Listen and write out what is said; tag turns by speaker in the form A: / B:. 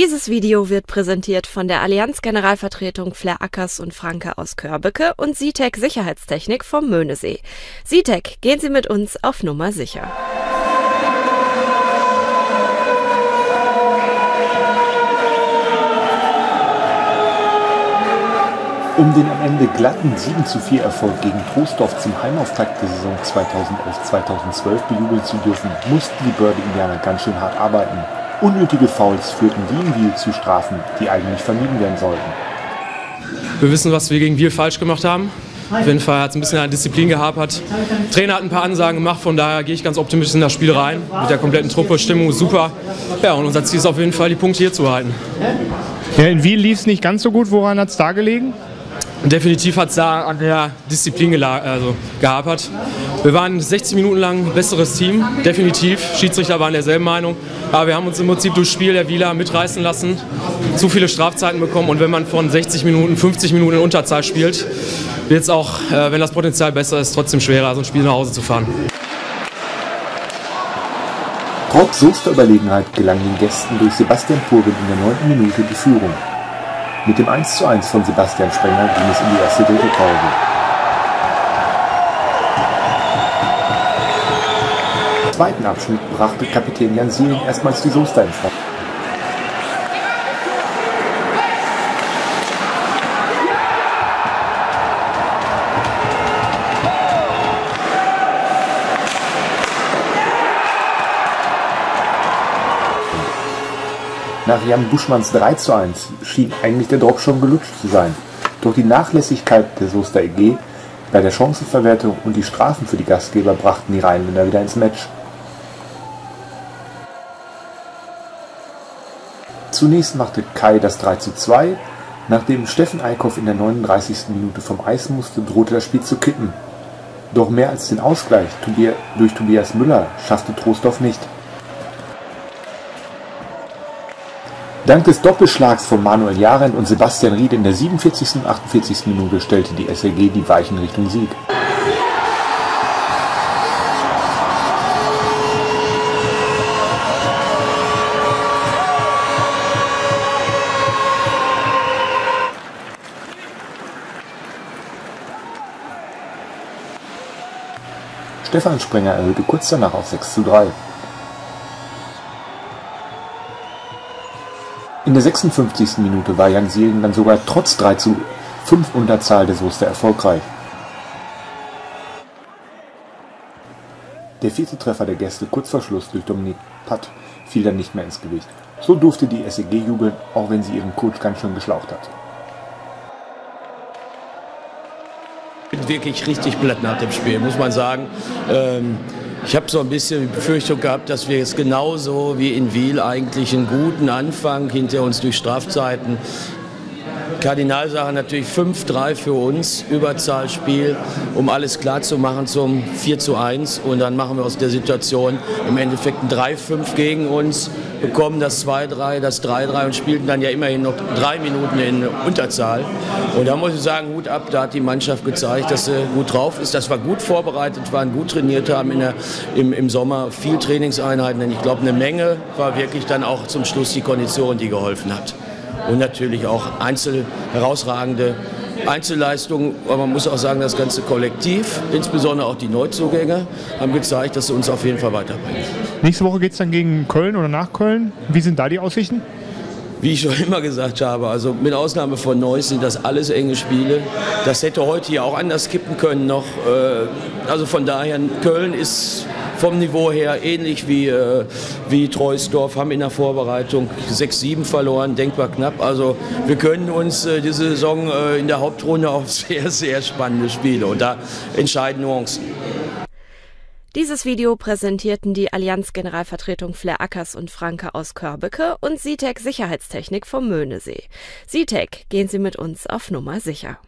A: Dieses Video wird präsentiert von der Allianz Generalvertretung Flair Ackers und Franke aus Körbecke und Sitec Sicherheitstechnik vom Möhnesee. Sitec, gehen Sie mit uns auf Nummer sicher.
B: Um den am Ende glatten 7 zu 4 Erfolg gegen Troisdorf zum Heimauftakt der Saison 2011-2012 bejubeln zu dürfen, mussten die Börde-Indianer ganz schön hart arbeiten. Unnötige Fouls führten die in Wiel zu Strafen, die eigentlich vermieden werden sollten.
C: Wir wissen, was wir gegen Wiel falsch gemacht haben. Auf jeden Fall hat es ein bisschen an Disziplin gehapert. Der Trainer hat ein paar Ansagen gemacht, von daher gehe ich ganz optimistisch in das Spiel rein. Mit der kompletten Truppe, Stimmung ist super. Ja, und unser Ziel ist auf jeden Fall, die Punkte hier zu halten.
D: Ja, in Wiel lief es nicht ganz so gut. Woran hat es da gelegen?
C: Definitiv hat es da an der Disziplin also, gehapert. Wir waren 60 Minuten lang besseres Team, definitiv. Schiedsrichter waren derselben Meinung. Aber wir haben uns im Prinzip durchs Spiel der Wieler mitreißen lassen, zu viele Strafzeiten bekommen. Und wenn man von 60 Minuten, 50 Minuten in Unterzahl spielt, wird es auch, äh, wenn das Potenzial besser ist, trotzdem schwerer, so ein Spiel nach Hause zu fahren.
B: Trotz Soester Überlegenheit gelang den Gästen durch Sebastian Purgen in der neunten Minute die Führung. Mit dem 1:1 von Sebastian Sprenger ging es in die erste Drittelpause. Im zweiten Abschnitt brachte Kapitän Jan Sielen erstmals die Soester in Front. Nach Jan Buschmanns 3 zu 1 schien eigentlich der Drops schon gelutscht zu sein. Doch die Nachlässigkeit der Soester EG bei der Chancenverwertung und die Strafen für die Gastgeber brachten die Rheinländer wieder ins Match. Zunächst machte Kai das 3 zu 2. Nachdem Steffen Eickhoff in der 39. Minute vom Eis musste, drohte das Spiel zu kippen. Doch mehr als den Ausgleich durch Tobias Müller schaffte Trostorf nicht. Dank des Doppelschlags von Manuel Jarent und Sebastian Ried in der 47. und 48. Minute stellte die SRG die Weichen Richtung Sieg. Stefan Sprenger erhöhte kurz danach auf 6 zu 3. In der 56. Minute war Jan Sielen dann sogar trotz 3 zu 5 Unterzahl der Soester erfolgreich. Der vierte Treffer der Gäste kurz vor Schluss durch Dominik Patt fiel dann nicht mehr ins Gewicht. So durfte die SEG jubeln, auch wenn sie ihren Coach ganz schön geschlaucht hat.
E: Ich bin wirklich richtig platt nach dem Spiel, muss man sagen. Ähm ich habe so ein bisschen die Befürchtung gehabt, dass wir jetzt genauso wie in Wiel eigentlich einen guten Anfang hinter uns durch Strafzeiten Kardinalsache natürlich 5-3 für uns, Überzahlspiel, um alles klar zu machen zum 4 zu 1 und dann machen wir aus der Situation im Endeffekt ein 3-5 gegen uns, bekommen das 2-3, das 3-3 und spielten dann ja immerhin noch drei Minuten in Unterzahl. Und da muss ich sagen, Hut ab, da hat die Mannschaft gezeigt, dass sie gut drauf ist, dass wir gut vorbereitet waren, gut trainiert haben der, im, im Sommer, viel Trainingseinheiten, denn ich glaube, eine Menge war wirklich dann auch zum Schluss die Kondition, die geholfen hat und natürlich auch Einzel herausragende Einzelleistungen. Aber man muss auch sagen, das ganze Kollektiv, insbesondere auch die Neuzugänge, haben gezeigt, dass sie uns auf jeden Fall weiterbringen.
D: Nächste Woche geht es dann gegen Köln oder nach Köln. Wie sind da die Aussichten?
E: Wie ich schon immer gesagt habe, also mit Ausnahme von Neuss sind das alles enge Spiele. Das hätte heute hier auch anders kippen können noch. Äh, also von daher, Köln ist vom Niveau her ähnlich wie, äh, wie Treusdorf, haben in der Vorbereitung 6-7 verloren, denkbar knapp. Also wir können uns äh, diese Saison in der Hauptrunde auf sehr, sehr spannende Spiele und da entscheiden Nuancen.
A: Dieses Video präsentierten die Allianz Generalvertretung Flair Ackers und Franke aus Körbecke und Sitec Sicherheitstechnik vom Möhnesee. Sitec, gehen Sie mit uns auf Nummer sicher.